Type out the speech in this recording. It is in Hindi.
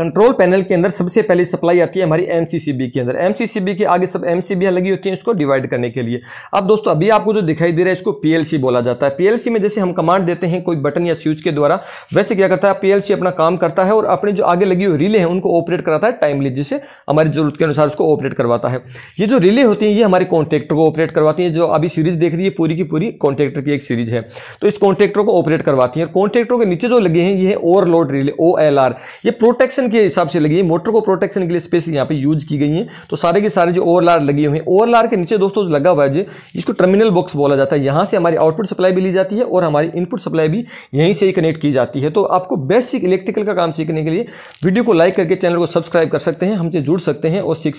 कंट्रोल पैनल के अंदर सबसे पहले सप्लाई आती है हमारी एमसीसीबी के अंदर। एमसीसीबी के आगे सब एमसीबी लगी होती हैं इसको डिवाइड करने के लिए। अब दोस्तों, अभी आपको जो दिखाई दे रहा है इसको पीएलसी बोला जाता है। पीएलसी में जैसे हम कमांड देते हैं कोई बटन या स्विच के द्वारा, वैसे क्या करता है पीएलसी अपना काम करता है और अपने जो आगे लगी हुई रिले हैं, उनको ऑपरेट कराता है टाइमली जिससे हमारी ज़रूरत के अनुसार उसको ऑपरेट करवाता है। ये जो रिले होती हैं, ये हमारे कॉन्ट्रेक्टर को ऑपरेट करवाती हैं, जो अभी सीरीज़ देख रही है, पूरी की पूरी कॉन्ट्रेक्टर की एक सीरीज़ है। तो इस कॉन्ट्रेक्टर को ऑपरेट करवाती है कॉन्ट्रेक्टर के नीचे जो लगे हैं, ये ओवरलोड रिले ओएलआर ये प्रोटेक्शन के हिसाब से लगी है। मोटर को प्रोटेक्शन के लिए स्पेस यहाँ पे यूज़ की गई है। तो सारे के सारे जो ओवरलार लगे हुए हैं। ओवरलार के नीचे दोस्तों लगा हुआ है जी इसको टर्मिनल बॉक्स बोला जाता है, यहाँ से हमारी आउटपुट सप्लाई भी ली जाती है और हमारी इनपुट सप्लाई भी यहीं से ही कनेक्ट की जाती है। तो आपको बेसिक इलेक्ट्रिकल का काम सीखने के लिए वीडियो को लाइक करके चैनल को सब्सक्राइब कर सकते हैं। हमसे जुड़ सकते हैं और सीख